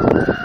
Uh,